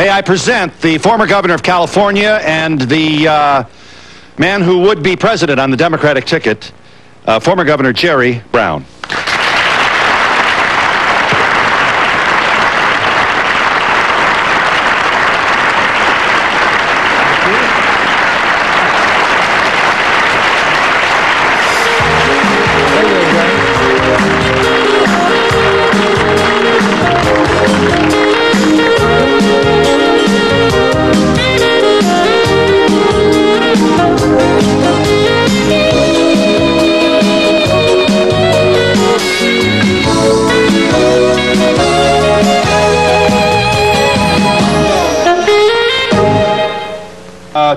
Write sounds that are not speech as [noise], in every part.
May I present the former governor of California and the uh, man who would be president on the Democratic ticket, uh, former Governor Jerry Brown.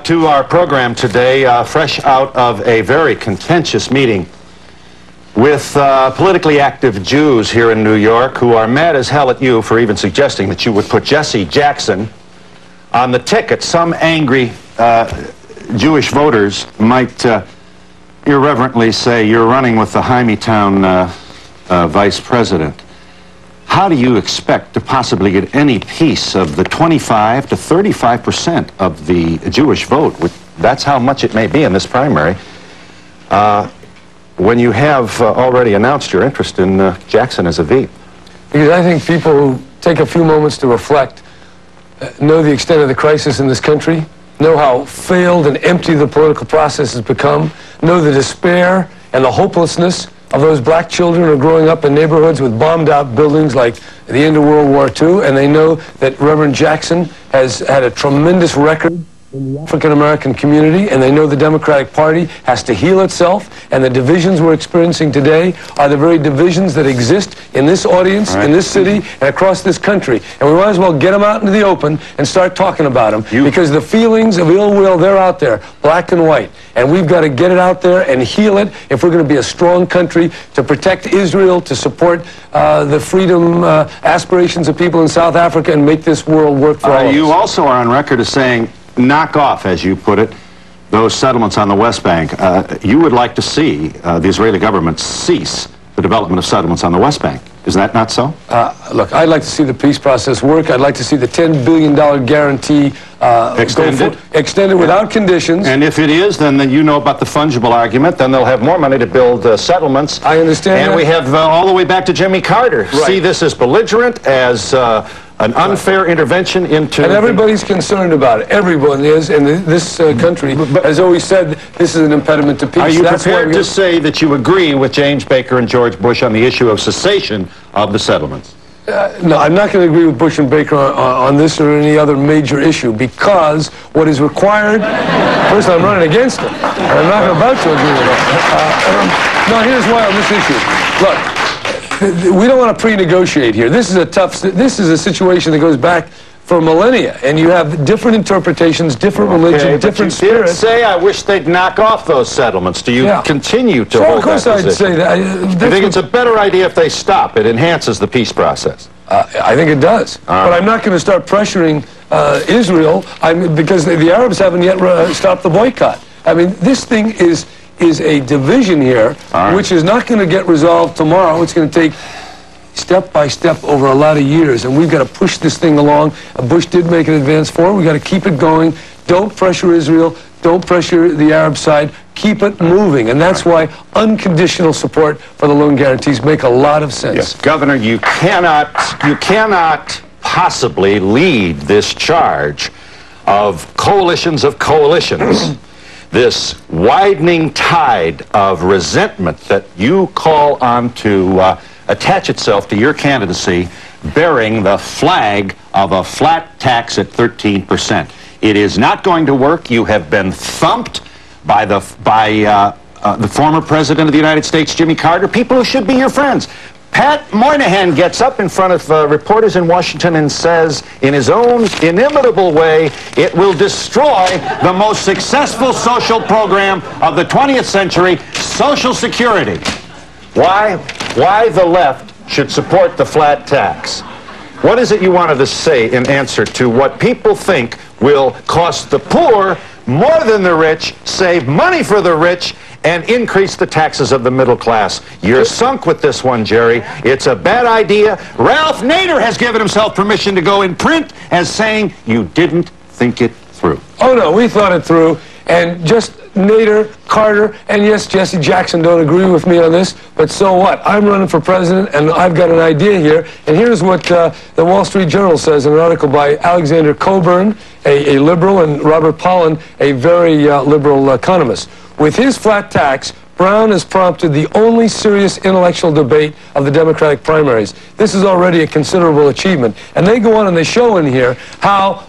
To our program today, uh, fresh out of a very contentious meeting with uh, politically active Jews here in New York who are mad as hell at you for even suggesting that you would put Jesse Jackson on the ticket. Some angry uh, Jewish voters might uh, irreverently say you're running with the Hymietown uh, uh, vice president. How do you expect to possibly get any piece of the 25 to 35 percent of the Jewish vote? Which, that's how much it may be in this primary. Uh, when you have uh, already announced your interest in uh, Jackson as a VP. Because I think people who take a few moments to reflect uh, know the extent of the crisis in this country, know how failed and empty the political process has become, know the despair and the hopelessness of those black children are growing up in neighborhoods with bombed out buildings like the end of World War II, and they know that Reverend Jackson has had a tremendous record in the African American community, and they know the Democratic Party has to heal itself, and the divisions we're experiencing today are the very divisions that exist in this audience, Right. in this city, and across this country. And we might as well get them out into the open and start talking about them, You- because the feelings of ill will, they're out there, black and white. And we've got to get it out there and heal it if we're going to be a strong country to protect Israel, to support uh, the freedom uh, aspirations of people in South Africa, and make this world work for all Uh, you us. also are on record as saying, knock off, as you put it, those settlements on the West Bank. Uh, you would like to see uh, the Israeli government cease the development of settlements on the West Bank. Is that not so? Uh, look, I'd like to see the peace process work. I'd like to see the $10 billion guarantee uh, Extended? for- extended without conditions. And if it is, then, then you know about the fungible argument. Then they'll have more money to build uh, settlements. I understand And that. we have uh, all the way back to Jimmy Carter. See this as belligerent, as uh, an unfair intervention into. And everybody's concerned about it. Everyone is, and this uh, country has always said this is an impediment to peace. Are you That's prepared to say that you agree with James Baker and George Bush on the issue of cessation of the settlements? No, I'm not going to agree with Bush and Baker on, on this or any other major issue because what is required. First, I'm running against them, and I'm not about to agree with them. Uh, um, no, here's why on this issue. Look, [laughs] we don't want to pre-negotiate here. This is a tough. This is a situation that goes back for millennia, and you have different interpretations, different religion, Okay, but different spirits. say I wish they'd knock off those settlements. Do you Yeah. continue to Sure, hold of course that I'd position? say that. I- I think what- it's a better idea if they stop. It enhances the peace process. Uh, I think it does. right. But I'm not going to start pressuring uh, Israel I'm, because the, the Arabs haven't yet uh, stopped the boycott. I mean, this thing is is a division here, right. which is not going to get resolved tomorrow. It's going to take step by step over a lot of years, and we've got to push this thing along. Bush did make an advance forward. We've got to keep it going. Don't pressure Israel. Don't pressure the Arab side. Keep it moving, and that's why unconditional support for the loan guarantees make a lot of sense. Governor, you cannot, you cannot possibly lead this charge of coalitions of coalitions. This widening tide of resentment that you call on to uh, attach itself to your candidacy bearing the flag of a flat tax at 13%. It is not going to work. You have been thumped by the by uh, uh, the former president of the United States, Jimmy Carter, people who should be your friends. Pat Moynihan gets up in front of uh, reporters in Washington and says, in his own inimitable way, it will destroy the most successful social program of the 20th century, Social Security. Why? Why the left should support the flat tax? What is it you wanted to say in answer to what people think will cost the poor more than the rich, save money for the rich, and increase the taxes of the middle class. You're sunk with this one, Jerry. It's a bad idea. Ralph Nader has given himself permission to go in print as saying you didn't think it through. Oh, no, we thought it through. And just Nader, Carter, and yes, Jesse Jackson don't agree with me on this, but so what? I'm running for president, and I've got an idea here. And here's what uh, the Wall Street Journal says in an article by Alexander Cockburn, a, a liberal, and Robert Pollin, a very uh, liberal economist. With his flat tax, Brown has prompted the only serious intellectual debate of the Democratic primaries. This is already a considerable achievement. And they go on and they show in here how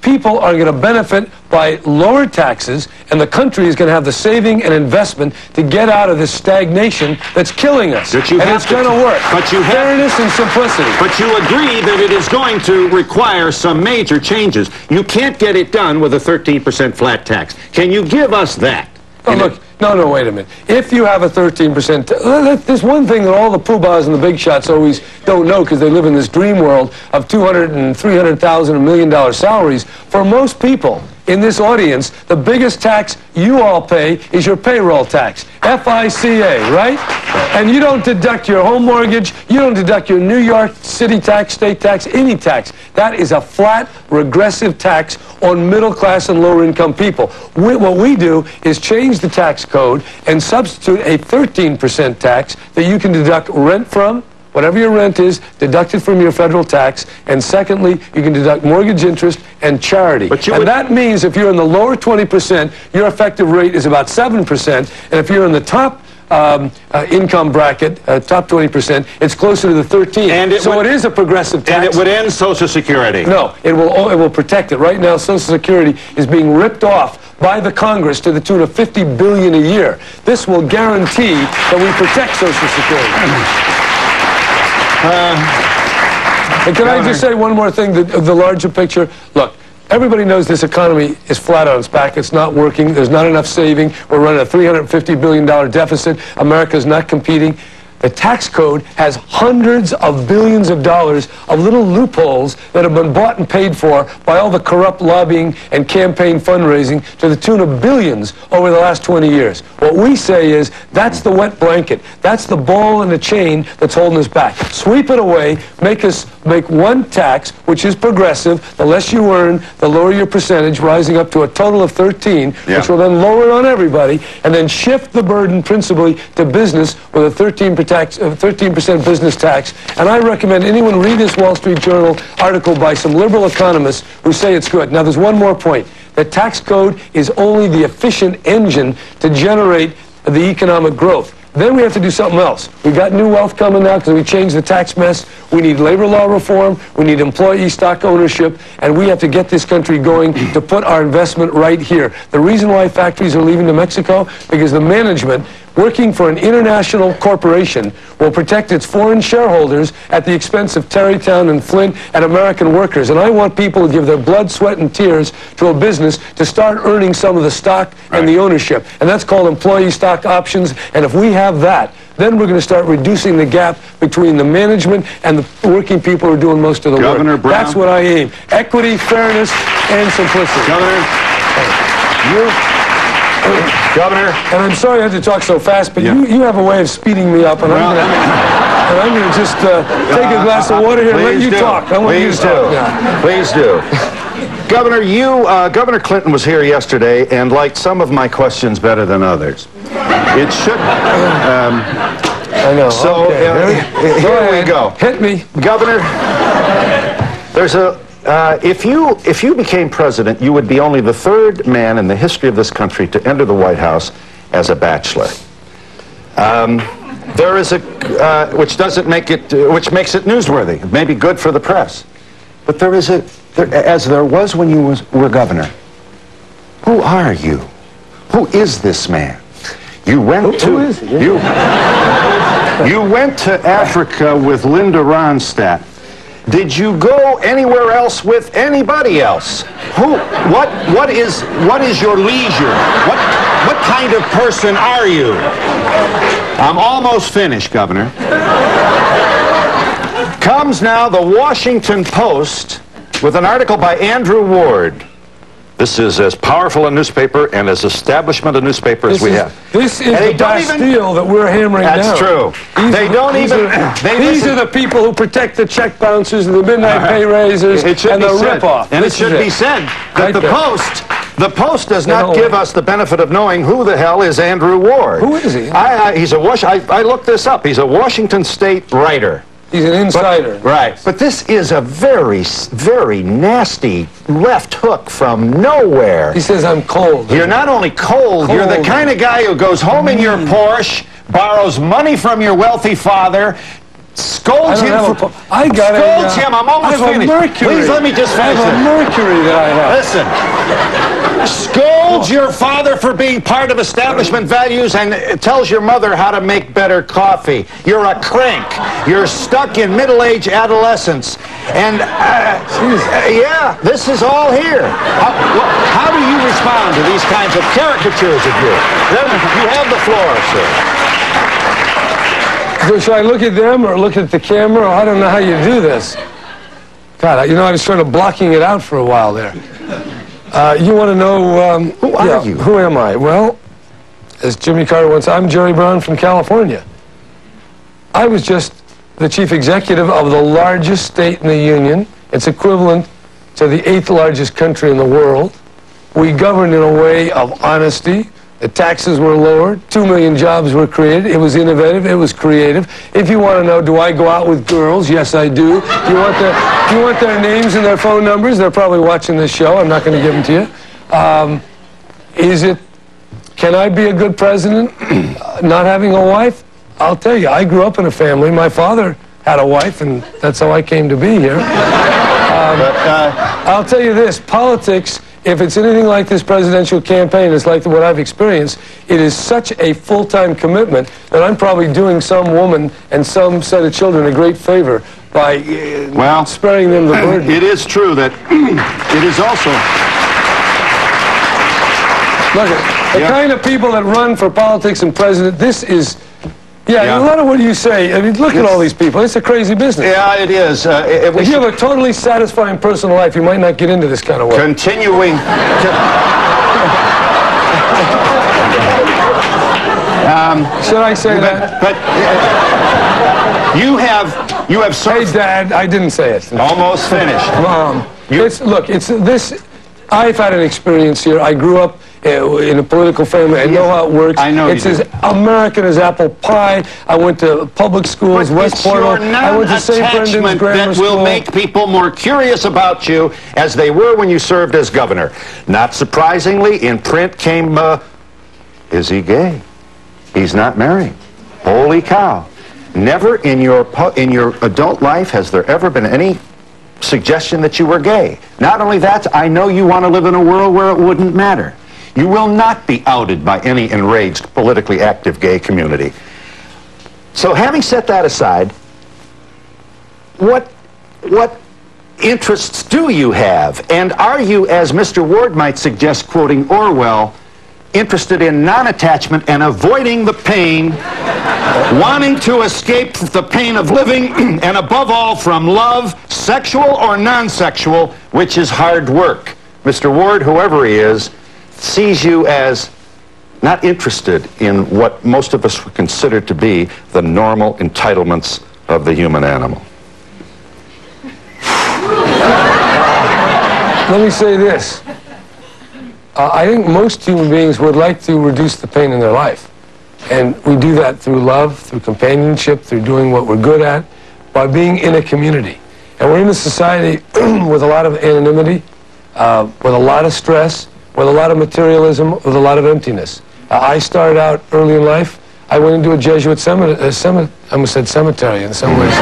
people are going to benefit by lower taxes, and the country is going to have the saving and investment to get out of this stagnation that's killing us. But you and have it's going to work. but you have- Fairness and simplicity. But you agree that it is going to require some major changes. You can't get it done with a 13% flat tax. Can you give us that? Oh, look, no, no, wait a minute. If you have a 13%, t- uh, there's one thing that all the poobahs and the big shots always don't know because they live in this dream world of 200 and 300,000 and million dollar salaries. For most people in this audience, the biggest tax you all pay is your payroll tax, FICA, right? And you don't deduct your home mortgage, you don't deduct your New York City tax, state tax, any tax. That is a flat, regressive tax on middle class and lower income people. We, what we do is change the tax code and substitute a 13% tax that you can deduct rent from, whatever your rent is, deduct it from your federal tax, and secondly, you can deduct mortgage interest and charity. But you and that means if you're in the lower 20%, your effective rate is about 7%, and if you're in the top um, uh, income bracket, uh, top 20%, it's closer to the 13. And it so would- it is a progressive tax. And it would end Social Security. No, it will, it will protect it. Right now, Social Security is being ripped off by the Congress to the tune of 50 billion a year. This will guarantee that we protect Social Security. [clears throat] and can I just say one more thing, the, the larger picture? Look, everybody knows this economy is flat on its back. It's not working. There's not enough saving. We're running a $350 billion deficit. America's not competing. The tax code has hundreds of billions of dollars of little loopholes that have been bought and paid for by all the corrupt lobbying and campaign fundraising to the tune of billions over the last 20 years. What we say is that's the wet blanket. That's the ball in the chain that's holding us back. Sweep it away, make us make one tax, which is progressive. The less you earn, the lower your percentage, rising up to a total of 13, Yeah. which will then lower it on everybody, and then shift the burden principally to business with a 13 tax, uh, 13% business tax. And I recommend anyone read this Wall Street Journal article by some liberal economists who say it's good. Now, there's one more point. The tax code is only the efficient engine to generate the economic growth. Then we have to do something else. We've got new wealth coming now because we changed the tax mess. We need labor law reform. We need employee stock ownership. And we have to get this country going to put our investment right here. The reason why factories are leaving to Mexico, because the management working for an international corporation will protect its foreign shareholders at the expense of Tarrytown and Flint and American workers. And I want people to give their blood, sweat, and tears to a business to start earning some of the stock and the ownership. And that's called employee stock options. And if we have that, then we're going to start reducing the gap between the management and the working people who are doing most of the Governor work. Brown? That's what I aim. Equity, fairness, and simplicity. Governor, you, Governor, And I'm sorry I had to talk so fast, but Yeah. you, you have a way of speeding me up, and Well, I'm gonna, [laughs] and I'm gonna just uh, take a glass of water here and let you do. talk. I want you Please to do. talk. Please do. Governor, you, uh, Governor Clinton was here yesterday and liked some of my questions better than others. It should. Um, I know. So, okay. uh, Very- here we go. Hit me. Governor, there's a. Uh, if you if you became president, you would be only the third man in the history of this country to enter the White House as a bachelor. Um, there is a uh, which doesn't make it uh, which makes it newsworthy. It may be good for the press, but there is a there, as there was when you was, were governor. Who are you? Who is this man? You went to who is he? You [laughs] you went to Africa with Linda Ronstadt. Did you go anywhere else with anybody else? Who? What? What is? What is your leisure? What? What kind of person are you? I'm almost finished, Governor. Comes now the Washington Post with an article by Andrew Ward. This is as powerful a newspaper and as establishment a newspaper as we is, have. this is And the Bastille that we're hammering That's down. true. These They are- don't these even- Are, [laughs] they these listen- are the people who protect the check bouncers and the midnight uh-huh. pay raisers It and the said, ripoff. and This it should is be said that Right the there. Post, the Post does not give us the benefit of knowing who the hell is Andrew Ward. Who is he? I, I, he's a Wash. I, I looked this up. He's a Washington State writer. He's an insider. Right. But this is a very, very nasty left hook from nowhere. He says I'm cold. You're not only cold, you're the kind of guy who goes home in your mm. Porsche, borrows money from your wealthy father, I scolds him for... po- I got a, Scolds uh, him. I'm almost finished. A mercury. Please let me just finish I have a mercury that I have. Listen. Scolds your father for being part of establishment values and tells your mother how to make better coffee. You're a crank. You're stuck in middle-age adolescence. And, uh, uh, yeah, this is all here. How, how do you respond to these kinds of caricatures of you? Then you have the floor, sir. [laughs] Should I look at them or look at the camera? I don't know how you do this. God, you know, I was sort of blocking it out for a while there. Uh, you want to know... Um, Who are yeah, you? Who am I? Well, as Jimmy Carter once said, I'm Jerry Brown from California. I was just the chief executive of the largest state in the union. It's equivalent to the eighth largest country in the world. We govern in a way of honesty. The taxes were lowered. Two million jobs were created. It was innovative. It was creative. If you want to know, do I go out with girls? Yes, I do. Do you want their, do you want their names and their phone numbers? They're probably watching this show. I'm not going to give them to you. Um, is it, can I be a good president [clears throat] not having a wife? I'll tell you, I grew up in a family. My father had a wife, and that's how I came to be here. [laughs] But, uh, I'll tell you this, politics, if it's anything like this presidential campaign, it's like what I've experienced, it is such a full-time commitment that I'm probably doing some woman and some set of children a great favor by uh, Well, sparing them the burden. it is true that [clears throat] it is also... Look, at the Yeah. kind of people that run for politics and president, this is, yeah, Yeah. a lot of what you say, I mean, look at all these people. It's a crazy business. Yeah, it is. Uh, it- we If you have a totally satisfying personal life, you might not get into this kind of work. continuing to, Should I say that? but uh, you have you have Hey, sort Dad, I didn't say it. almost finished. Mom, You- it's, look, it's this. I've had an experience here. I grew up in a political family. I know how it works. I know It's as American as apple pie. I went to public schools, West it's Portal. I went to St. Brendan's Grammar that will make people more curious about you as they were when you served as governor. Not surprisingly, in print came, uh, is he gay? He's not married. Holy cow. Never in your, in your adult life has there ever been any suggestion that you were gay. Not only that, I know you want to live in a world where it wouldn't matter. You will not be outed by any enraged, politically active gay community. So having set that aside, what, what interests do you have? And are you, as Mr. Ward might suggest, quoting Orwell, interested in non-attachment and avoiding the pain, wanting to escape the pain of living, [clears throat] and above all from love, sexual or non-sexual, which is hard work? Mr. Ward, whoever he is, sees you as not interested in what most of us would consider to be the normal entitlements of the human animal. Let me say this. Uh, I think most human beings would like to reduce the pain in their life. And we do that through love, through companionship, through doing what we're good at, by being in a community. And we're in a society [clears throat] with a lot of anonymity, uh, with a lot of stress, with a lot of materialism, with a lot of emptiness. Uh, I started out early in life. I went into a Jesuit seminary. Uh, semi- I almost said cemetery in some ways.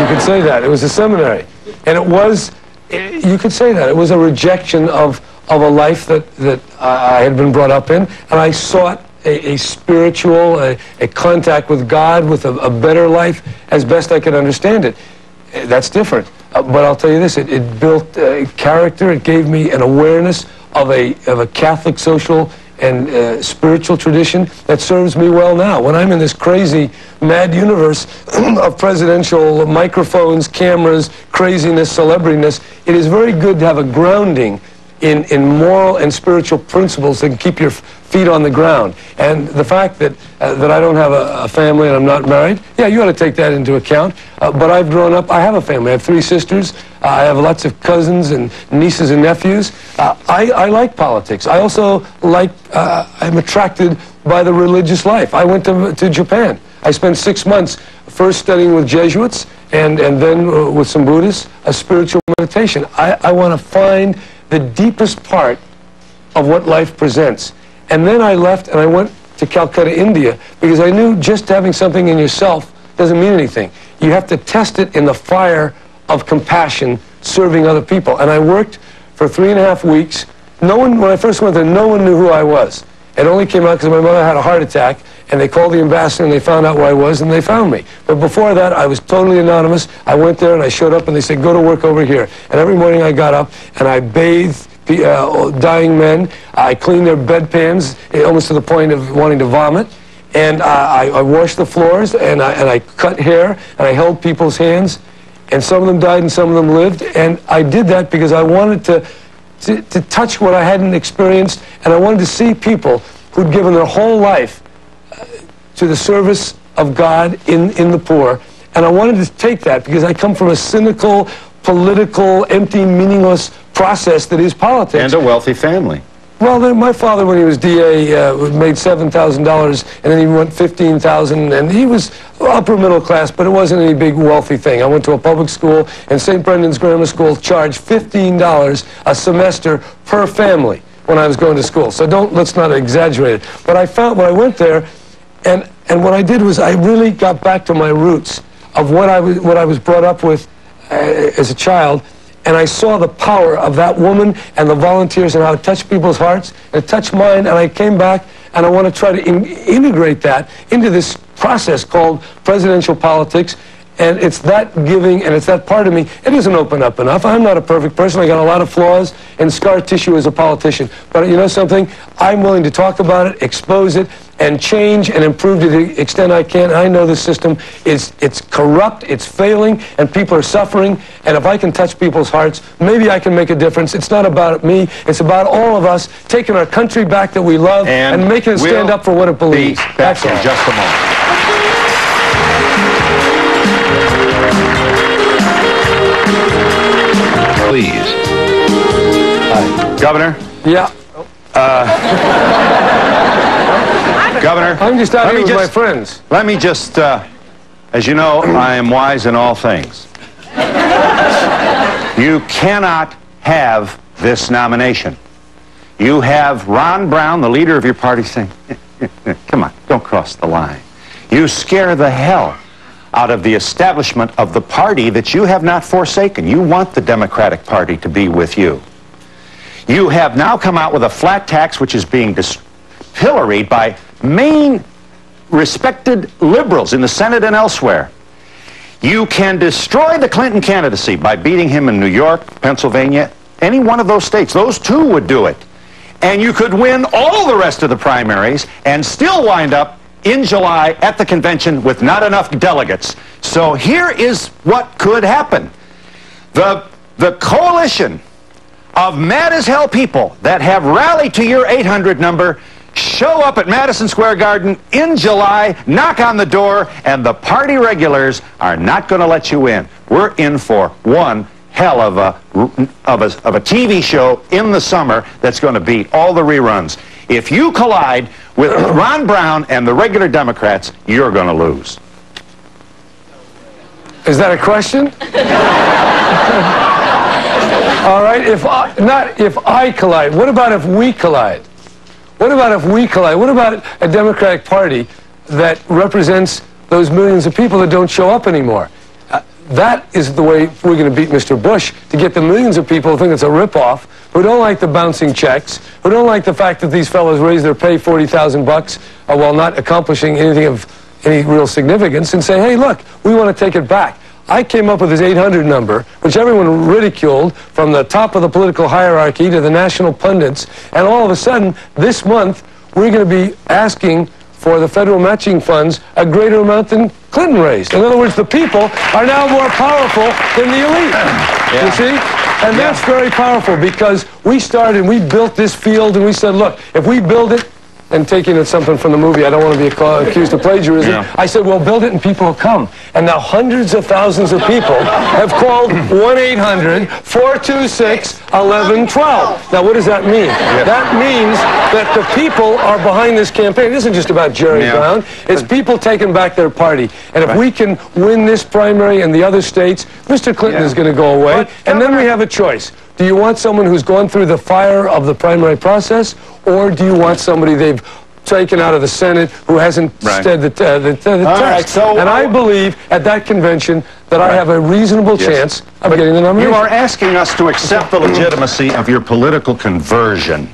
you could say that. It was a seminary. And it was, eh, you could say that. It was a rejection of, of a life that, that I I had been brought up in. And I sought a, a spiritual, a, a contact with God, with a, a better life as best I could understand it. Eh, That's different. Uh, but I'll tell you this, it, it built uh, character. It gave me an awareness of a, of a Catholic social and uh, spiritual tradition that serves me well now. When I'm in this crazy, mad universe [clears throat] of presidential microphones, cameras, craziness, celebrityness, it is very good to have a grounding in, in moral and spiritual principles that can keep your feet on the ground. And the fact that, uh, that I don't have a, a, family and I'm not married, yeah, you ought to take that into account. Uh, but I've grown up, I have a family. I have three sisters. Uh, I have lots of cousins and nieces and nephews. Uh, I, I like politics. I also like, uh, I'm attracted by the religious life. I went to, to Japan. I spent six months first studying with Jesuits and, and then uh, with some Buddhists, a spiritual meditation. I, I want to find the deepest part of what life presents. And then I left and I went to Calcutta, India, because I knew just having something in yourself doesn't mean anything. You have to test it in the fire of compassion, serving other people. And I worked for three and a half weeks. No one, when I first went there, no one knew who I was. It only came out because my mother had a heart attack, and they called the ambassador and they found out where I was, and they found me. But before that, I was totally anonymous. I went there and I showed up, and they said, go to work over here. And every morning I got up and I bathed uh, dying men. I cleaned their bedpans, eh, almost to the point of wanting to vomit. And I, I washed the floors, and I, and I cut hair, and I held people's hands. And some of them died, and some of them lived. And I did that because I wanted to to, to touch what I hadn't experienced, and I wanted to see people who'd given their whole life to the service of God in, in the poor. And I wanted to take that because I come from a cynical, political, empty, meaningless process that is politics. And a wealthy family. Well, my father, when he was DA, uh, made seven thousand dollars, and then he went fifteen thousand, and he was upper middle class, but it wasn't any big wealthy thing. I went to a public school, and St. Brendan's Grammar School charged fifteen dollars a semester per family when I was going to school. So don't let's not exaggerate it. But I found when I went there, and and what I did was I really got back to my roots of what I was what I was brought up with uh, as a child and I saw the power of that woman and the volunteers and how it touched people's hearts and it touched mine and I came back and I want to try to in integrate that into this process called presidential politics and it's that giving and it's that part of me. It doesn't open up enough. I'm not a perfect person. I got a lot of flaws and scar tissue as a politician. But you know something? I'm willing to talk about it, expose it, and change and improve to the extent I can. I know the system is it's corrupt, it's failing, and people are suffering. And if I can touch people's hearts, maybe I can make a difference. It's not about me. It's about all of us taking our country back that we love and, and making it stand up for what it believes. That's in just a moment. Please. Hi. Governor? Yeah. Uh, Governor, I'm just out here with just, my friends. Let me just, uh, as you know, I am wise in all things. you cannot have this nomination. You have Ron Brown, the leader of your party, saying, [laughs] come on, don't cross the line. You scare the hell out of the establishment of the party that you have not forsaken. You want the Democratic Party to be with you. You have now come out with a flat tax which is being pilloried by main respected liberals in the Senate and elsewhere. You can destroy the Clinton candidacy by beating him in New York, Pennsylvania, any one of those states. Those two would do it. And you could win all the rest of the primaries and still wind up in July at the convention with not enough delegates. So here is what could happen. The, the coalition of mad as hell people that have rallied to your 800 number show up at Madison Square Garden in July, knock on the door, and the party regulars are not going to let you in. We're in for one hell of a, of a, of a TV show in the summer that's going to beat all the reruns. If you collide with [coughs] Ron Brown and the regular Democrats, you're going to lose. Is that a question? [laughs] All right, if I, not if I collide, what about if we collide? What about if we collide? What about a Democratic Party that represents those millions of people that don't show up anymore? That is the way we're going to beat Mr. Bush, to get the millions of people who think it's a ripoff, who don't like the bouncing checks, who don't like the fact that these fellows raise their pay 40,000 bucks uh, while not accomplishing anything of any real significance, and say, hey, look, we want to take it back. I came up with this 800 number, which everyone ridiculed from the top of the political hierarchy to the national pundits. And all of a sudden, this month, we're going to be asking for the federal matching funds a greater amount than Clinton raised. In other words, the people are now more powerful than the elite. [clears throat] Yeah. You see? And that's very powerful because we started and we built this field and we said, look, if we build it, and taking it something from the movie, I don't want to be accused of plagiarism. Yeah. I said, well, build it and people will come. And now hundreds of thousands of people have called 1-800-426-1112. Now, what does that mean? That means that the people are behind this campaign. It isn't just about Jerry Yeah. Brown. It's people taking back their party. And if we can win this primary and the other states, Mr. Clinton Yeah. is going to go away. But, and then we have a choice. Do you want someone who's gone through the fire of the primary process, or do you want somebody they've taken out of the Senate who hasn't Right. stood the, uh, the, the All test? right, so- and I believe at that convention that I have a reasonable Yes. chance of getting the nomination. You are asking us to accept the legitimacy of your political conversion.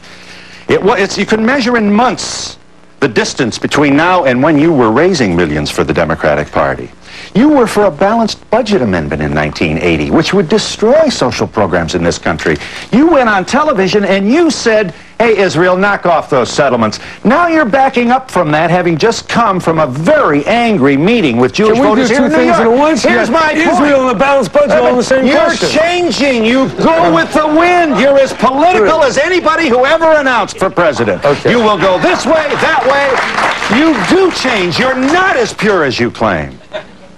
It, wa- it's, you can measure in months the distance between now and when you were raising millions for the Democratic Party. You were for a balanced budget amendment in 1980, which would destroy social programs in this country. You went on television and you said, hey, Israel, knock off those settlements. Now you're backing up from that, having just come from a very angry meeting with Jewish Can we do voters here two in New things York. at once? Here's Yeah. my point. Israel and the balanced budget all in the same You're question. changing. You go with the wind. You're as political as anybody who ever announced for president. Okay. You will go this way, that way. You do change. You're not as pure as you claim.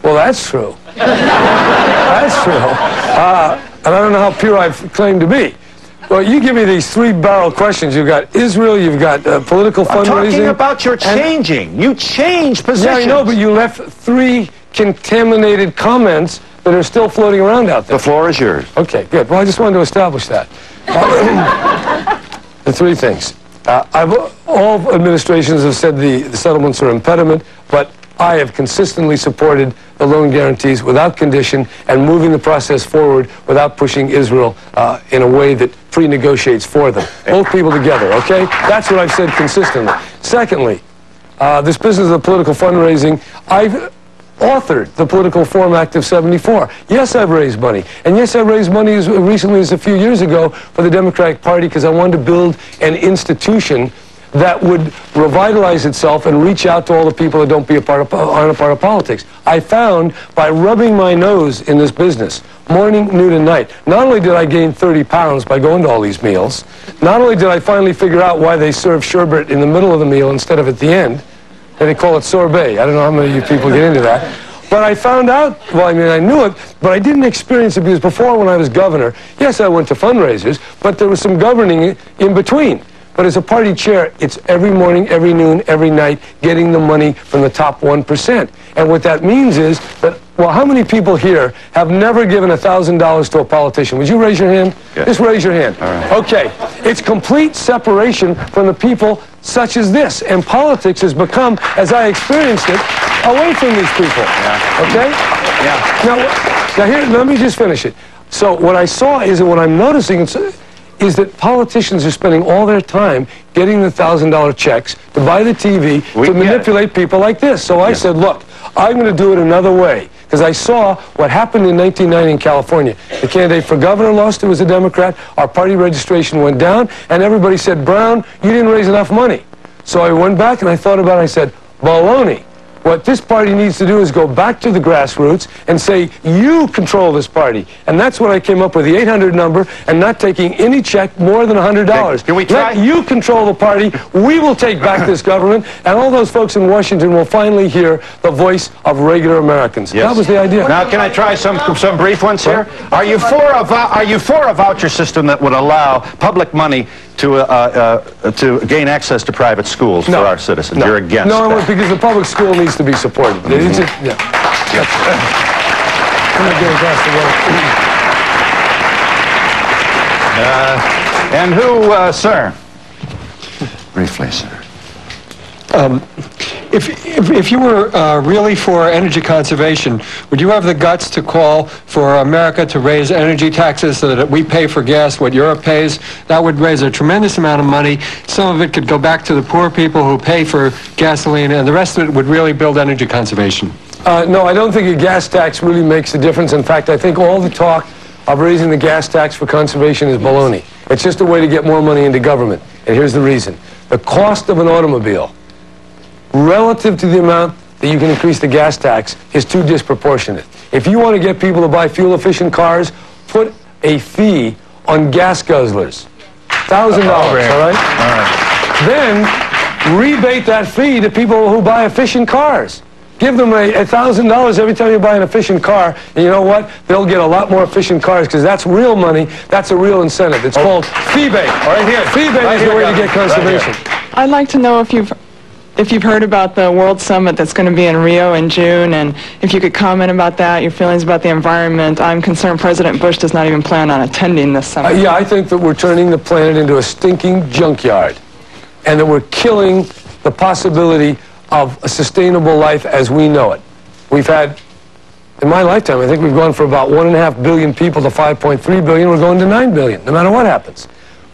Well, that's true. that's true. Uh, and I don't know how pure I've claimed to be. Well, you give me these three barrel questions. You've got Israel, you've got uh, political I'm fundraising. talking about your changing. You change positions. Yeah. I know, but you left three contaminated comments that are still floating around out there. The floor is yours. Okay, good. Well, I just wanted to establish that. Uh, [coughs] the three things. Uh, I've, all administrations have said the, the settlements are impediment, but I have consistently supported the loan guarantees without condition and moving the process forward without pushing Israel uh, in a way that pre-negotiates for them. Both people together, okay? That's what I've said consistently. Secondly, uh, this business of political fundraising, I've authored the Political Reform Act of 74. Yes, I've raised money. And yes, I raised money as recently as a few years ago for the Democratic Party because I wanted to build an institution that would revitalize itself and reach out to all the people that don't be a part of, aren't a part of politics. I found by rubbing my nose in this business, morning, noon, and night, not only did I gain 30 pounds by going to all these meals, not only did I finally figure out why they serve sherbet in the middle of the meal instead of at the end, and they call it sorbet. I don't know how many of you people get into that. But I found out, well, I mean, I knew it, but I didn't experience it because before when I was governor, yes, I went to fundraisers, but there was some governing in between. But as a party chair, it's every morning, every noon, every night, getting the money from the top 1%. And what that means is that, well, how many people here have never given $1,000 to a politician? Would you raise your hand? Yes. Just raise your hand. Okay. It's complete separation from the people such as this. And politics has become, as I experienced it, away from these people. Okay? Yeah. Now, now here, let me just finish it. So what I saw is that what I'm noticing is, that politicians are spending all their time getting the thousand dollar checks to buy the TV We to get it. manipulate people like this. So I said, look, I'm going to do it another way. Because I saw what happened in 1990 in California. The candidate for governor lost, it was a Democrat. Our party registration went down, and everybody said, Brown, you didn't raise enough money. So I went back and I thought about it. I said, baloney. What this party needs to do is go back to the grassroots and say, you control this party. And that's when I came up with the 800 number and not taking any check more than $100. Can we try- Let you control the party. We will take back this government. And all those folks in Washington will finally hear the voice of regular Americans. Yes. That was the idea. Now, can I try some some brief ones here? Are you for a are you for a voucher system that would allow public money to uh, uh, to gain access to private schools No. for our citizens? No. You're against no, that. because the public school needs to be supported. It's just- yeah. I'm not getting past the road. And who, uh, sir? Briefly, sir. If, if, if you were uh, really for energy conservation, would you have the guts to call for America to raise energy taxes so that we pay for gas what Europe pays? That would raise a tremendous amount of money. Some of it could go back to the poor people who pay for gasoline, and the rest of it would really build energy conservation. Uh, no, I don't think a gas tax really makes a difference. In fact, I think all the talk of raising the gas tax for conservation is baloney. It's just a way to get more money into government. And here's the reason. The cost of an automobile relative to the amount that you can increase the gas tax is too disproportionate. If you want to get people to buy fuel-efficient cars, put a fee on gas guzzlers. Thousand dollars, all right? Then rebate that fee to people who buy efficient cars. Give them a thousand dollars every time you buy an efficient car, and you know what? They'll get a lot more efficient cars because that's real money. That's a real incentive. It's oh. called feebate. Right here. Feebate Right is the way to Governor. get Right conservation. I'd like to know if you've if you've heard about the World Summit that's going to be in Rio in June, and if you could comment about that, your feelings about the environment. I'm concerned President Bush does not even plan on attending this Uh, summit. yeah, I think that we're turning the planet into a stinking junkyard, and that we're killing the possibility of a sustainable life as we know it. We've had, in my lifetime, I think we've gone from about one and a half billion people to 5.3 billion. We're going to 9 billion, no matter what happens.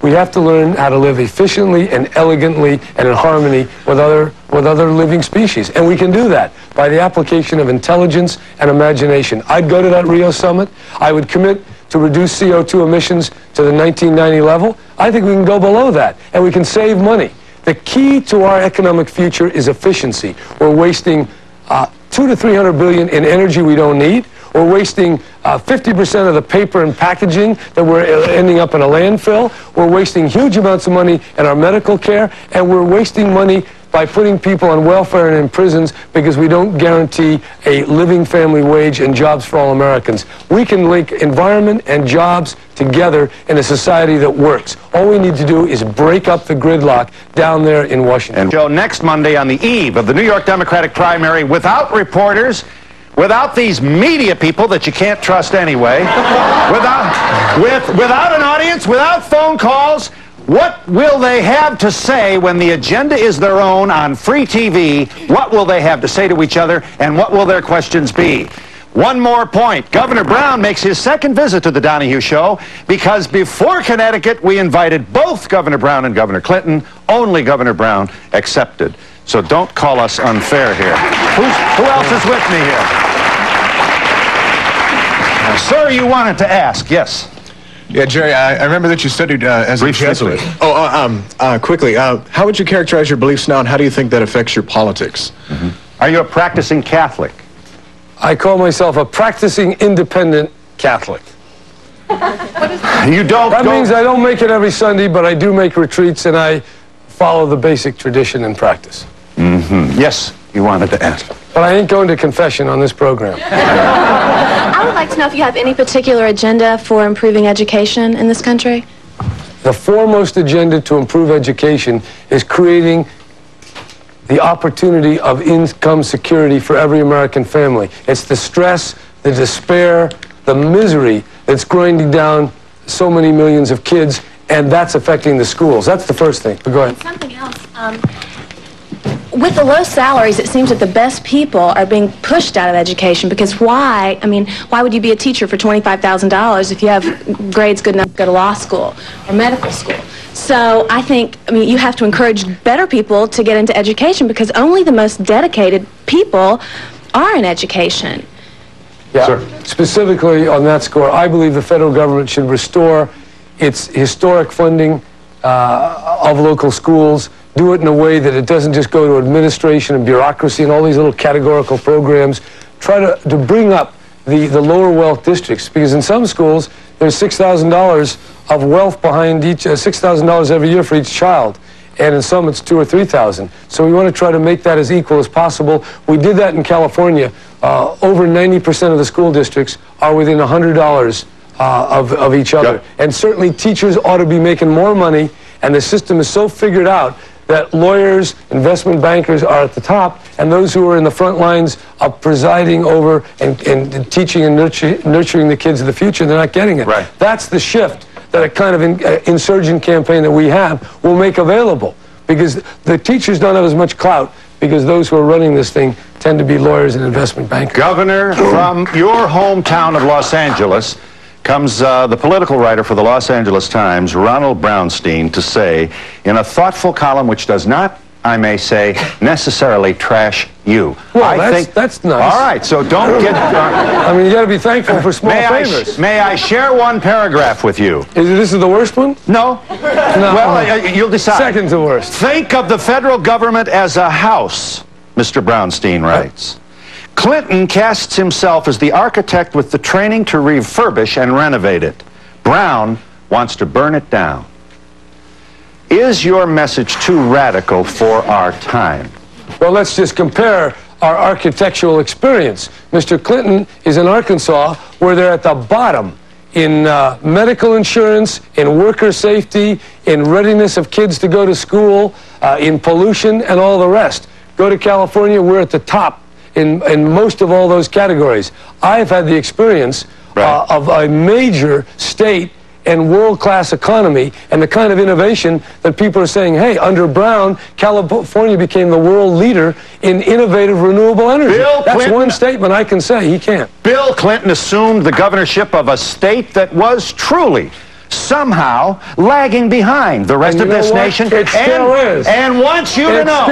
We have to learn how to live efficiently and elegantly and in harmony with other, with other living species. And we can do that by the application of intelligence and imagination. I'd go to that Rio summit. I would commit to reduce CO2 emissions to the 1990 level. I think we can go below that, and we can save money. The key to our economic future is efficiency. We're wasting uh, two to 300 billion in energy we don't need. We're wasting uh, 50% of the paper and packaging that we're uh, ending up in a landfill. We're wasting huge amounts of money in our medical care, and we're wasting money by putting people on welfare and in prisons because we don't guarantee a living family wage and jobs for all Americans. We can link environment and jobs together in a society that works. All we need to do is break up the gridlock down there in Washington. And show next Monday on the eve of the New York Democratic primary without reporters, without these media people that you can't trust anyway, without, with, without an audience, without phone calls. What will they have to say when the agenda is their own on free TV? What will they have to say to each other, and what will their questions be? One more point. Governor Brown makes his second visit to the Donahue Show because before Connecticut, we invited both Governor Brown and Governor Clinton. Only Governor Brown accepted. So don't call us unfair here. Who's, who else is with me here? Sir, you wanted to ask, yes. Yeah, Jerry, I, I remember that you studied uh, as Brief a Jesuit. history. Oh, uh, um, uh, quickly, uh, how would you characterize your beliefs now, and how do you think that affects your politics? Are you a practicing Catholic? I call myself a practicing independent Catholic. [laughs] You don't That go... means I don't make it every Sunday, but I do make retreats and I follow the basic tradition and practice. Yes, you wanted to ask. But I ain't going to confession on this program. [laughs] I would like to know if you have any particular agenda for improving education in this country. The foremost agenda to improve education is creating the opportunity of income security for every American family. It's the stress, the despair, the misery that's grinding down so many millions of kids, and that's affecting the schools. That's the first thing. But go ahead. Something else. Um, with the low salaries, it seems that the best people are being pushed out of education because why? I mean, why would you be a teacher for $25,000 if you have grades good enough to go to law school or medical school? So I think, I mean, you have to encourage better people to get into education because only the most dedicated people are in education. Yeah. Sir. Specifically on that score, I believe the federal government should restore its historic funding uh, of local schools, do it in a way that it doesn't just go to administration and bureaucracy and all these little categorical programs. Try to, to bring up the, the lower wealth districts because in some schools there's $6,000 of wealth behind each, uh, $6,000 every year for each child. And in some it's two or three thousand. So we want to try to make that as equal as possible. We did that in California. Uh, over 90% of the school districts are within $100 uh, of, of each other. Yep. And certainly teachers ought to be making more money, and the system is so figured out that lawyers, investment bankers are at the top, and those who are in the front lines of presiding over and, and teaching and nurture, nurturing the kids of the future, they're not getting it. Right. That's the shift that a kind of in, uh, insurgent campaign that we have will make available, because the teachers don't have as much clout, because those who are running this thing tend to be lawyers and investment bankers. Governor, from your hometown of Los Angeles comes uh, the political writer for the Los Angeles Times, Ronald Brownstein, to say, in a thoughtful column which does not, I may say, [laughs] necessarily trash you. Well, I that's- think that's nice. All right, so don't get. uh, [laughs] I mean, you got to be thankful for small may, favors. sh- may I share one paragraph with you? Is this is the worst one? No. No. Well, uh, you'll decide. Second to worst. Think of the federal government as a house, Mr. Brownstein writes. Clinton casts himself as the architect with the training to refurbish and renovate it. Brown wants to burn it down. Is your message too radical for our time? Well, let's just compare our architectural experience. Mr. Clinton is in Arkansas where they're at the bottom in uh, medical insurance, in worker safety, in readiness of kids to go to school, uh, in pollution, and all the rest. Go to California, we're at the top in, in most of all those categories. I've had the experience Right. uh, of a major state and world-class economy and the kind of innovation that people are saying, hey, under Brown, California became the world leader in innovative renewable energy. Bill That's Clinton- one statement I can say. He can't. Bill Clinton assumed the governorship of a state that was truly somehow lagging behind the rest of this what? nation It still and, is. and wants you to know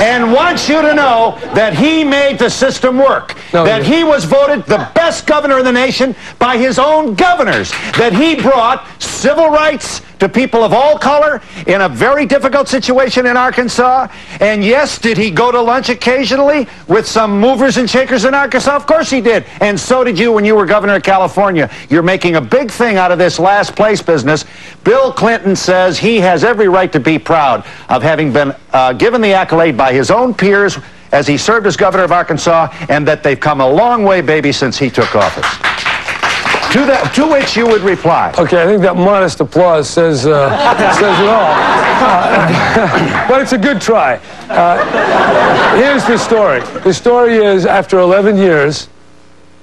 and wants you to know that he made the system work No, that he was voted the best governor in the nation by his own governors that he brought civil rights to people of all color in a very difficult situation in Arkansas. And yes, did he go to lunch occasionally with some movers and shakers in Arkansas? Of course he did. And so did you when you were governor of California. You're making a big thing out of this last place business. Bill Clinton says he has every right to be proud of having been uh, given the accolade by his own peers as he served as governor of Arkansas, and that they've come a long way, baby, since he took office. To, that, to which you would reply. Okay, I think that modest applause says, uh, [laughs] says it all. Uh, [laughs] but it's a good try. Uh, here's the story. The story is after 11 years,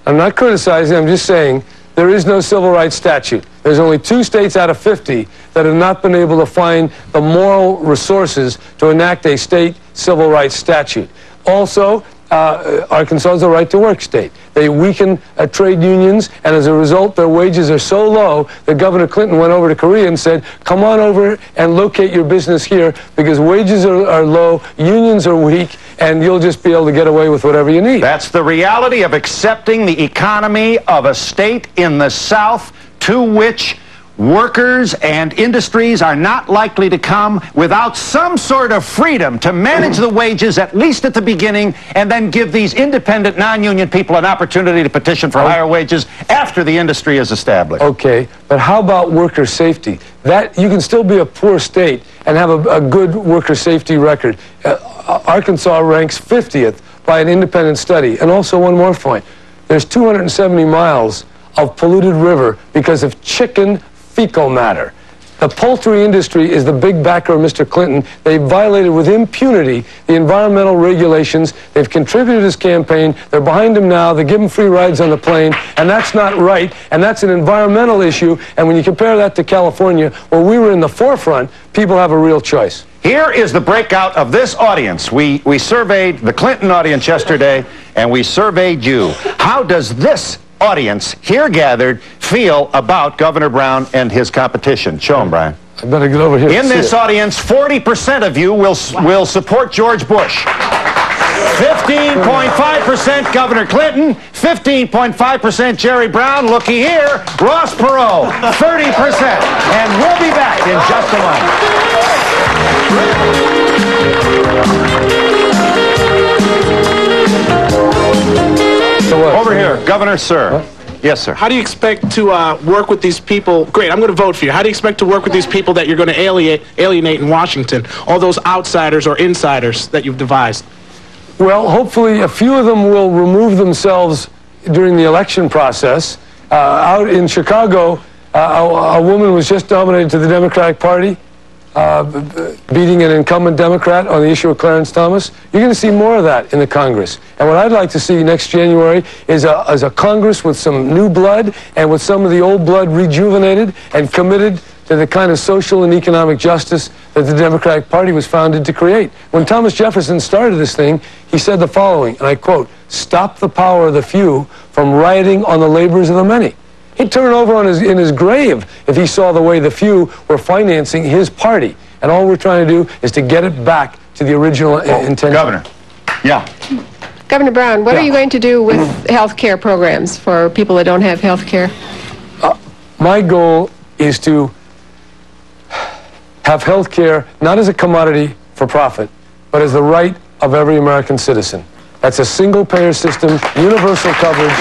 I'm not criticizing, I'm just saying there is no civil rights statute. There's only two states out of 50 that have not been able to find the moral resources to enact a state civil rights statute. Also, uh, Arkansas is a right to work state. They weaken uh, trade unions, and as a result, their wages are so low that Governor Clinton went over to Korea and said, Come on over and locate your business here because wages are, are low, unions are weak, and you'll just be able to get away with whatever you need. That's the reality of accepting the economy of a state in the South to which workers and industries are not likely to come without some sort of freedom to manage the wages, at least at the beginning, and then give these independent, non-union people an opportunity to petition for higher wages after the industry is established. Okay, but how about worker safety? That you can still be a poor state and have a, a good worker safety record. Uh, Arkansas ranks 50th by an independent study. And also one more point. There's 270 miles of polluted river because of chicken fecal matter. The poultry industry is the big backer of Mr. Clinton. They violated with impunity the environmental regulations. They've contributed his campaign. They're behind him now. They give him free rides on the plane. And that's not right. And that's an environmental issue. And when you compare that to California, where we were in the forefront, people have a real choice. Here is the breakout of this audience. We, we surveyed the Clinton audience yesterday, and we surveyed you. How does this audience here gathered feel about Governor Brown and his competition? Show him, Brian. I better get over here. In this it. audience, 40% of you will, will support George Bush. 15.5% Governor Clinton, 15.5% Jerry Brown, looky here, Ross Perot, 30%. And we'll be back in just a moment. So what? Over here, Governor, sir. Yes, sir. How do you expect to uh, work with these people? Great, I'm going to vote for you. How do you expect to work with these people that you're going to alienate, alienate in Washington? All those outsiders or insiders that you've devised? Well, hopefully a few of them will remove themselves during the election process. Uh, out in Chicago, uh, a, a woman was just nominated to the Democratic Party, uh, beating an incumbent Democrat on the issue of Clarence Thomas. You're going to see more of that in the Congress. And what I'd like to see next January is a, is a Congress with some new blood and with some of the old blood rejuvenated and committed to the kind of social and economic justice that the Democratic Party was founded to create. When Thomas Jefferson started this thing, he said the following, and I quote, stop the power of the few from rioting on the labors of the many. He'd turn over on his, in his grave if he saw the way the few were financing his party. And all we're trying to do is to get it back to the original uh, intention. Governor. Yeah. Governor Brown, what Yeah. are you going to do with health care programs for people that don't have health care? My goal is to have health care not as a commodity for profit, but as the right of every American citizen. That's a single payer system, universal coverage,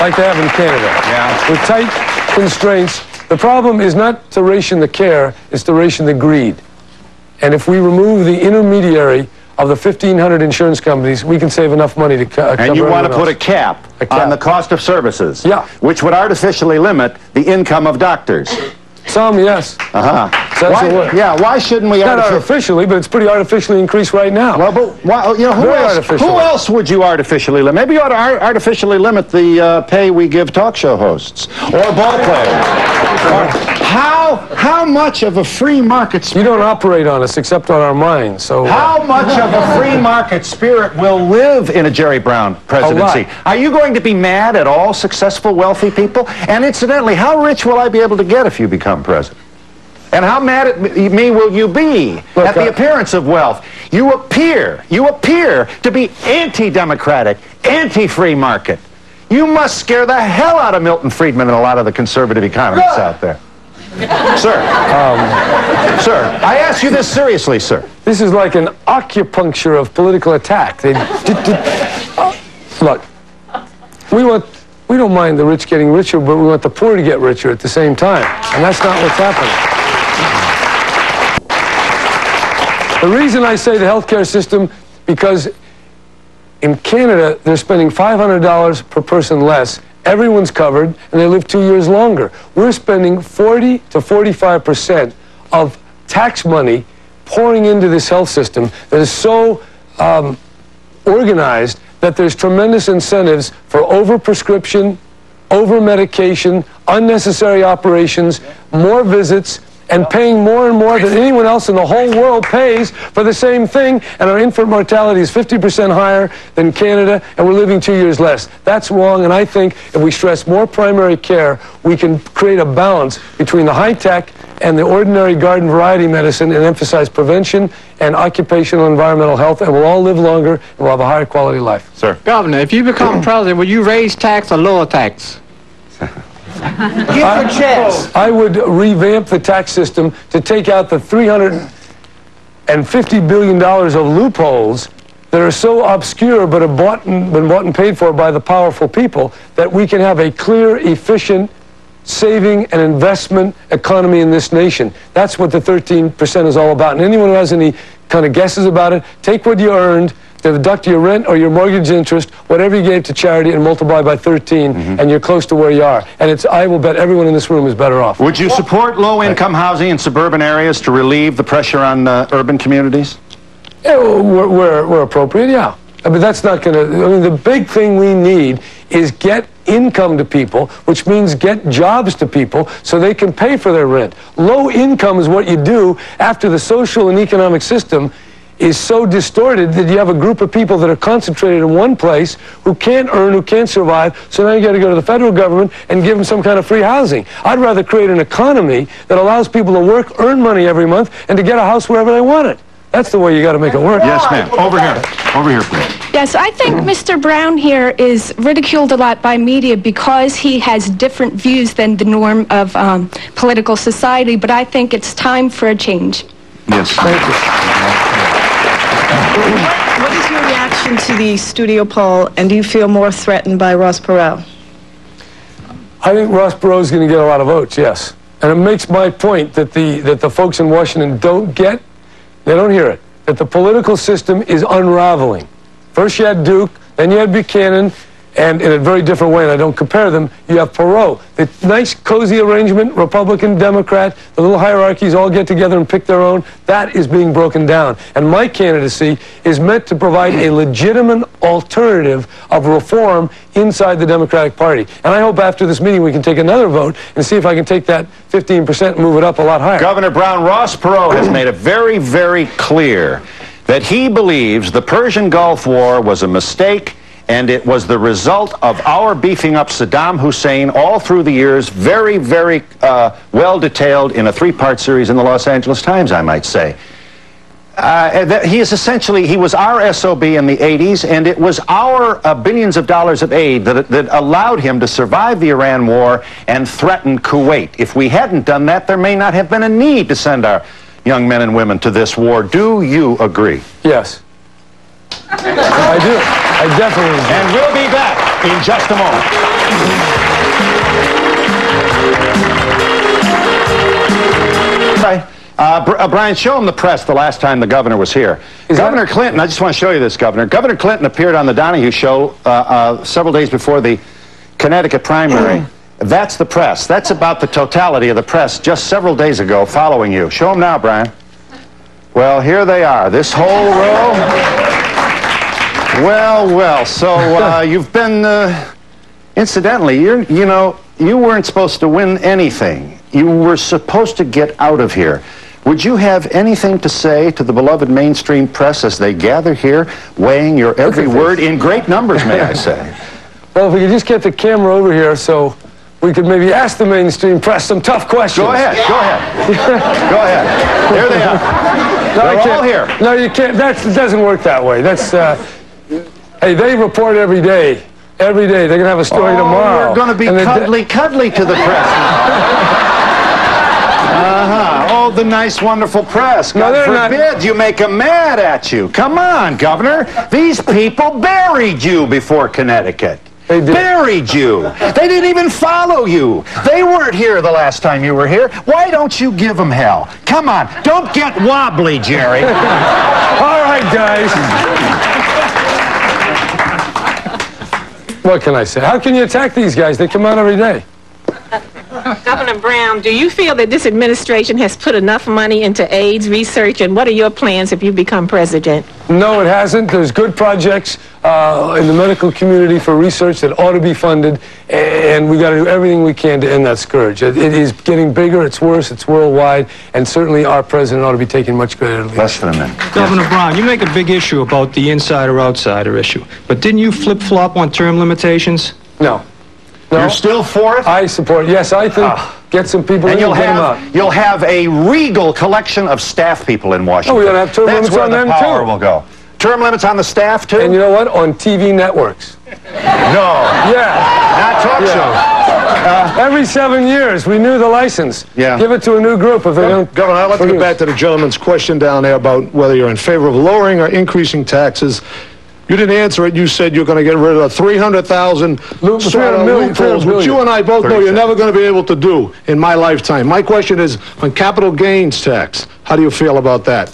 like they have in Canada. Yeah. With tight constraints The problem is not to ration the care, it's to ration the greed. And if we remove the intermediary of the 1,500 insurance companies, we can save enough money to co- uh, cover And you want to put a cap, A cap. on the cost of services. Yeah. Which would artificially limit the income of doctors. Some, yes. Uh-huh. That's Why- yeah, why shouldn't we Not artificially... but it's pretty artificially increased right now. Well, but why, you know, who Very else, who else would you artificially limit? Maybe you ought to ar- artificially limit the uh, pay we give talk show hosts or ball players. Or how, how much of a free market you spirit, don't operate on us except on our minds, so... uh, how much of a free market spirit will live in a Jerry Brown presidency? Are you going to be mad at all successful, wealthy people? And incidentally, how rich will I be able to get if you become president? And how mad at me will you be Look, at the uh, appearance of wealth? You appear, you appear to be anti-democratic, anti-free market. You must scare the hell out of Milton Friedman and a lot of the conservative economists out there. sir, um, sir, I ask you this seriously, sir. This is like an acupuncture of political attack. They, look, we want, we don't mind the rich getting richer, but we want the poor to get richer at the same time, and that's not what's happening. The reason I say the healthcare system, because in Canada they're spending $500 per person less. Everyone's covered, and they live two years longer. We're spending 40 to 45 percent of tax money pouring into this health system that is so um, organized that there's tremendous incentives for overprescription, over medication, unnecessary operations, more visits, and paying more and more than anyone else in the whole world pays for the same thing. And our infant mortality is 50% higher than Canada, and we're living two years less. That's wrong, and I think if we stress more primary care, we can create a balance between the high tech and the ordinary garden variety medicine and emphasize prevention and occupational environmental health, and we'll all live longer and we'll have a higher quality life. Sir. Governor, if you become [clears throat] president, will you raise tax or lower tax? I would revamp the tax system to take out the $350 billion of loopholes that are so obscure but have bought and, been bought and paid for by the powerful people that we can have a clear, efficient saving and investment economy in this nation. That's what the 13% is all about. And anyone who has any kind of guesses about it, take what you earned, deduct your rent or your mortgage interest, whatever you gave to charity, and multiply by 13, and you're close to where you are. And it's, I will bet everyone in this room is better off. Would you support low-income housing in suburban areas to relieve the pressure on uh, urban communities? Yeah, where, where, where appropriate, yeah. I mean, that's not going to, I mean, the big thing we need is get income to people, which means get jobs to people so they can pay for their rent. Low income is what you do after the social and economic system is so distorted that you have a group of people that are concentrated in one place who can't earn, who can't survive. So now you got to go to the federal government and give them some kind of free housing. I'd rather create an economy that allows people to work, earn money every month, and to get a house wherever they want it. That's the way you got to make it work. Yes, ma'am. Over here. Over here, please. Yes, I think Mr. Brown here is ridiculed a lot by media because he has different views than the norm of um, political society, but I think it's time for a change. Yes. Thank you. What is your reaction to the studio poll, and do you feel more threatened by Ross Perot? I think Ross Perot is going to get a lot of votes, yes. And it makes my point that the, that the folks in Washington don't get, they don't hear it, that the political system is unraveling. First you had Duke, then you had Buchanan, and in a very different way, and I don't compare them, you have Perot. The nice, cozy arrangement, Republican, Democrat, the little hierarchies all get together and pick their own, that is being broken down. And my candidacy is meant to provide a legitimate alternative of reform inside the Democratic Party. And I hope after this meeting we can take another vote and see if I can take that 15% and move it up a lot higher. Governor Brown, Ross Perot has made it very, very clear that he believes the Persian Gulf War was a mistake and it was the result of our beefing up Saddam Hussein all through the years, very, very uh, well detailed in a three-part series in the Los Angeles Times, I might say. Uh, he is essentially, he was our SOB in the 80s, and it was our uh, billions of dollars of aid that, that allowed him to survive the Iran war and threaten Kuwait. If we hadn't done that, there may not have been a need to send our young men and women to this war. Do you agree? Yes. I do. I definitely. And we'll be back in just a moment. Uh, Br- uh, Brian, show him the press the last time the governor was here. governor Clinton, I just want to show you this, Governor. Governor Clinton appeared on the Donahue show uh, uh, several days before the Connecticut primary. [clears throat] That's the press. That's about the totality of the press just several days ago following you. Show them now, Brian. Well, here they are. This whole row. Well, well. So uh, [laughs] you've been, uh, incidentally, you're, you know, you weren't supposed to win anything. You were supposed to get out of here. Would you have anything to say to the beloved mainstream press as they gather here, weighing your every word in great numbers, may I say? [laughs] Well, if we could just get the camera over here so we could maybe ask the mainstream press some tough questions. Go ahead, go ahead. [laughs] go ahead. There they are. No, They're all here. No, you can't. That's, it doesn't work that way. That's, uh, hey, they report every day. Every day. They're going to have a story tomorrow. You're going to be cuddly, cuddly to the press. [laughs] uh-huh. Oh, the nice, wonderful press. God No, they're not- forbid you make them mad at you. Come on, Governor. These people buried you before Connecticut. They did. Buried you. They didn't even follow you. They weren't here the last time you were here. Why don't you give them hell? Come on. Don't get wobbly, Jerry. [laughs] All right, guys. What can I say? How can you attack these guys? They come out every day. Governor Brown, do you feel that this administration has put enough money into AIDS research, and what are your plans if you become president? No, it hasn't. There's good projects uh, in the medical community for research that ought to be funded, and we've got to do everything we can to end that scourge. It, it is getting bigger, it's worse, it's worldwide, and certainly our president ought to be taking much greater leadership. Less than a minute. Governor Brown, you make a big issue about the insider-outsider issue, but didn't you flip-flop on term limitations? No. No. You're still for it? I support. it. Yes, I think get some people And in you'll and get them out. have you'll have a regal collection of staff people in Washington. Oh, we're gonna have term That's limits where on the them, power too. will go. Term limits on the staff too? And you know what? On TV networks. no, Yeah. not talk Yeah. shows. Uh, every seven years, renew the license. Yeah. Give it to a new group if they don't. Governor, I'd like to produce. get back to the gentleman's question down there about whether you're in favor of lowering or increasing taxes. You didn't answer it. You said you're going to get rid of 300,000 Loop- sort 300 of million, loopholes, which you and I both know you're never going to be able to do in my lifetime. My question is on capital gains tax. How do you feel about that?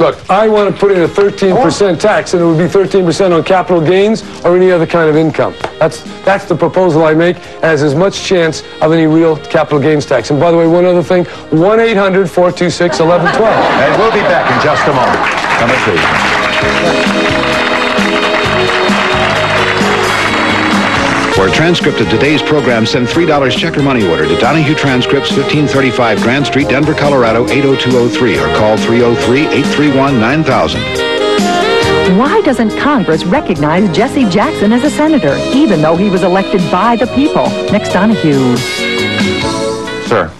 Look, I want to put in a 13% tax, and it would be 13% on capital gains or any other kind of income. That's that's the proposal I make. It has as much chance of any real capital gains tax. And by the way, one other thing: 1-800-426-1112. And we'll be back in just a moment. Number three. For a transcript of today's program, send $3 check or money order to Donahue Transcripts, 1535 Grant Street, Denver, Colorado, 80203, or call 303-831-9000. Why doesn't Congress recognize Jesse Jackson as a senator, even though he was elected by the people? Next Donahue. Sir.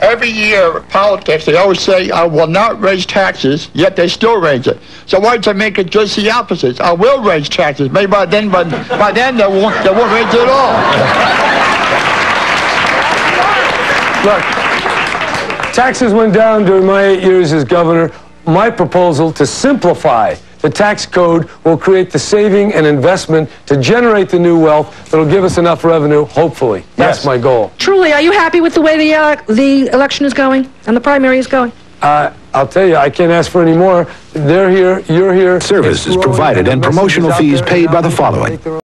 Every year, politics, they always say, I will not raise taxes, yet they still raise it. So why don't they make it just the opposite? I will raise taxes. Maybe by then, by, by then they won't, they won't raise it at all. [laughs] Look, taxes went down during my eight years as governor. My proposal to simplify the tax code will create the saving and investment to generate the new wealth that'll give us enough revenue, hopefully. That's Yes. my goal. Truly, are you happy with the way the, uh, the election is going and the primary is going? Uh, I'll tell you, I can't ask for any more. They're here, you're here. Service is provided and promotional fees paid by the following. make their own-